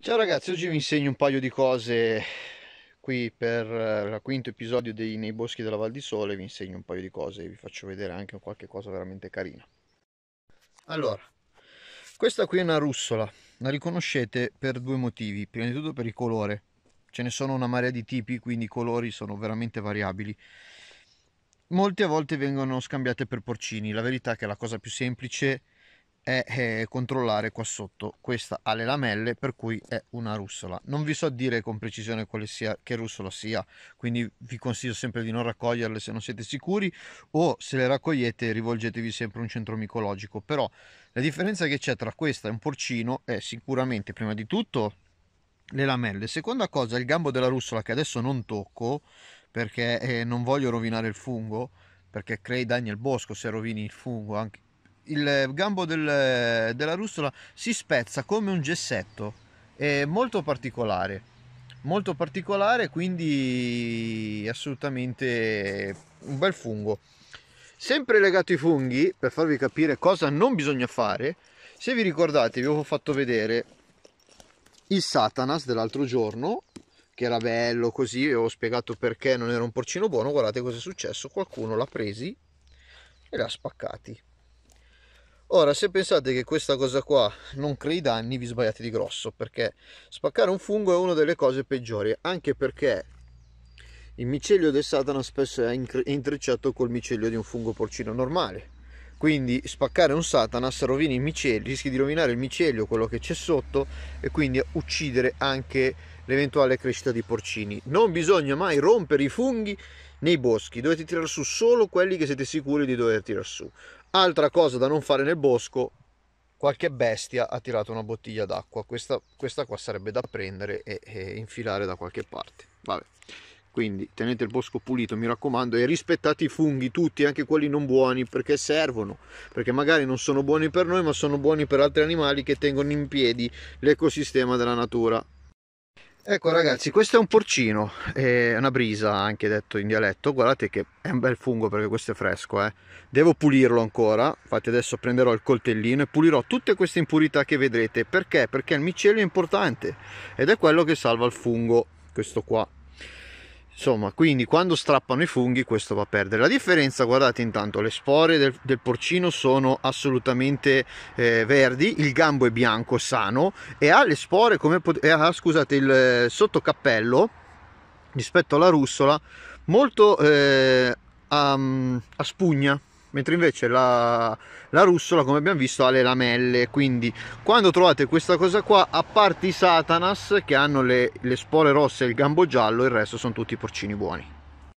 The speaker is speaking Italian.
Ciao ragazzi, oggi vi insegno un paio di cose qui per eh, il quinto episodio dei Nei boschi della Val di Sole, vi insegno un paio di cose e vi faccio vedere anche qualche cosa veramente carina. Allora, questa qui è una russola, la riconoscete per due motivi, prima di tutto per il colore, ce ne sono una marea di tipi, quindi i colori sono veramente variabili. Molte volte vengono scambiate per porcini, la verità è che la cosa più semplice è, è controllare qua sotto. Questa ha le lamelle, per cui è una russola. Non vi so dire con precisione quale sia, che russola sia, quindi vi consiglio sempre di non raccoglierle se non siete sicuri o se le raccogliete rivolgetevi sempre a un centro micologico. Però la differenza che c'è tra questa e un porcino è sicuramente prima di tutto le lamelle. Seconda cosa, il gambo della russola che adesso non tocco perché eh, non voglio rovinare il fungo perché crei danni al bosco se rovini il fungo. Anche... Il gambo del, della russola si spezza come un gessetto, è molto particolare. Molto particolare, quindi assolutamente un bel fungo. Sempre legato ai funghi, per farvi capire cosa non bisogna fare, se vi ricordate vi avevo fatto vedere il Satanas dell'altro giorno che era bello così e ho spiegato perché non era un porcino buono guardate cosa è successo qualcuno l'ha presi e l'ha spaccati ora se pensate che questa cosa qua non crei danni vi sbagliate di grosso perché spaccare un fungo è una delle cose peggiori anche perché il micelio del satana spesso è intrecciato col micelio di un fungo porcino normale. Quindi spaccare un Satanas rovini il micelio, rischi di rovinare il micelio, quello che c'è sotto e quindi uccidere anche l'eventuale crescita di porcini. Non bisogna mai rompere i funghi nei boschi, dovete tirare su solo quelli che siete sicuri di dover tirare su. Altra cosa da non fare nel bosco, qualche bestia ha tirato una bottiglia d'acqua, questa, questa qua sarebbe da prendere e, e infilare da qualche parte. Vabbè quindi tenete il bosco pulito mi raccomando e rispettate i funghi tutti anche quelli non buoni perché servono perché magari non sono buoni per noi ma sono buoni per altri animali che tengono in piedi l'ecosistema della natura ecco ragazzi questo è un porcino è una brisa anche detto in dialetto. Guardate che è un bel fungo perché questo è fresco eh. devo pulirlo ancora infatti adesso prenderò il coltellino e pulirò tutte queste impurità che vedrete. Perché? Perché il micelio è importante ed è quello che salva il fungo questo qua insomma quindi quando strappano i funghi questo va a perdere la differenza. Guardate intanto le spore del, del porcino sono assolutamente eh, verdi il gambo è bianco sano e ha le spore come eh, ha scusate il sottocappello rispetto alla russola molto eh, a, a spugna mentre invece la, la, russola come abbiamo visto ha le lamelle. Quindi quando trovate questa cosa qua a parte i satanas che hanno le, le spore rosse e il gambo giallo il resto sono tutti porcini buoni